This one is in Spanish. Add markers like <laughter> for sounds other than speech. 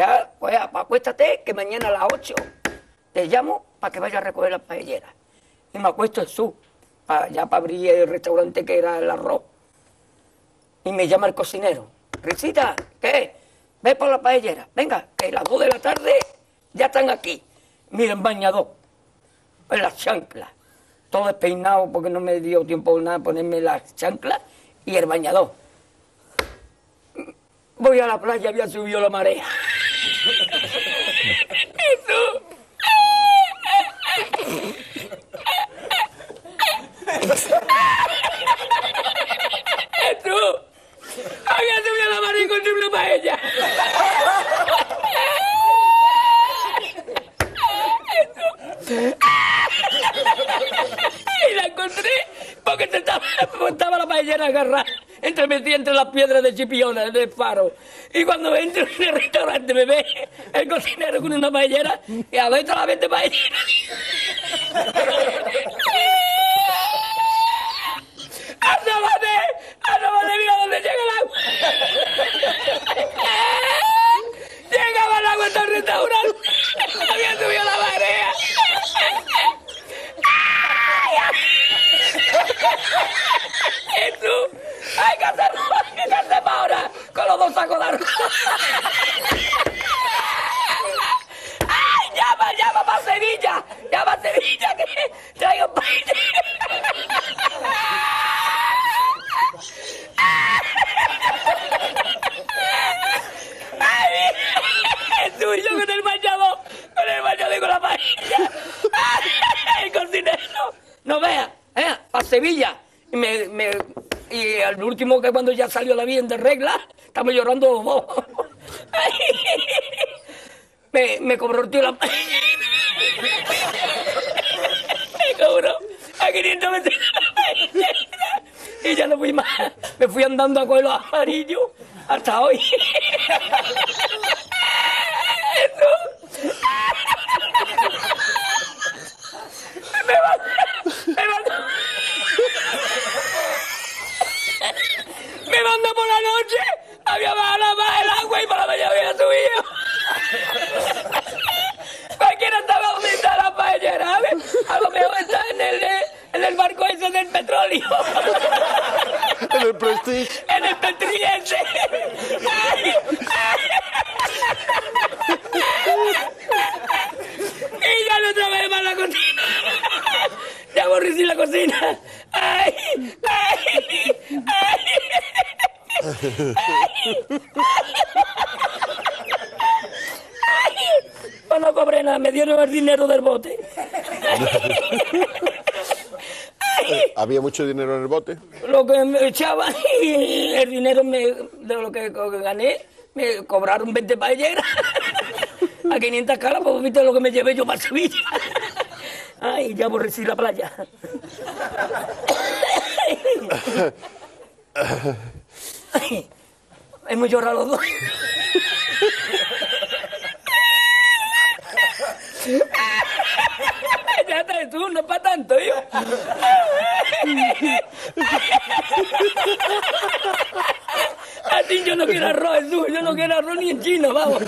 Ya, pues acuéstate que mañana a las 8 te llamo para que vaya a recoger las paelleras. Y me acuesto en su, ya para abrir el restaurante que era el arroz. Y me llama el cocinero. Risita, ¿qué? Ve por la paellera. Venga, que a las 2 de la tarde ya están aquí. Miren, bañador. En las chanclas. Todo despeinado porque no me dio tiempo nada ponerme las chanclas y el bañador. Voy a la playa, había subido la marea. Eso. Eso. Había subido la marea y encontré una paella. y la encontré porque estaba, estaba la paellera agarrada entre, metí entre las piedras de Chipiona, del faro. Y cuando entro en el restaurante me ve el cocinero con una paellera y a ver la vende paellera. ¡Asómate! ¡Asómate! ¡Mira dónde llega el agua! Llegaba el agua hasta el restaurante. Había subido la marea. ¡Jesús! ¡Hay que! ¡Hay que hacerlo ahora! Con los dos sacos de arroz. ¡Ay, llama, llama para Sevilla! ¡Llama a Sevilla que traigo paella! ¡Ay, Jesús! Yo con el bañador, con el bañador con la paella. ¡Ay, cocinero! No vea, ¿eh? A Sevilla. Y, me, me, y al último que cuando ya salió la bien de regla, estamos llorando <laughs> me, me cobró el tío la... <laughs> me cobró a 500 metros <laughs> y ya no fui más. Me fui andando a coger los amarillos hasta hoy. Eso. me va, me va. me manda por la noche, había bajado más el agua y por la mañana había subido. Cualquiera estaba donde está la paellera, ¿sabes? A lo mejor está en el, en el barco ese del petróleo. En el Prestige. En el Petriense. y ya no otra vez más la cocina. Ya aborrecí la cocina. ¡Ay! ¡Ay! ¡Ay! Pues no cobré nada, me dieron el dinero del bote. ¿Había mucho dinero en el bote? Lo que me echaban <laughs> y el dinero me, de lo que gané, me cobraron 20 paelleras. <laughs> A 500 caras, pues viste lo que me llevé yo para Sevilla. <laughs> Ay, ya aborrecí la playa. Ay, hemos llorado los dos. ya está, tú, no es para tanto, yo. A ti yo no quiero arroz, yo no quiero arroz ni en chino, vamos.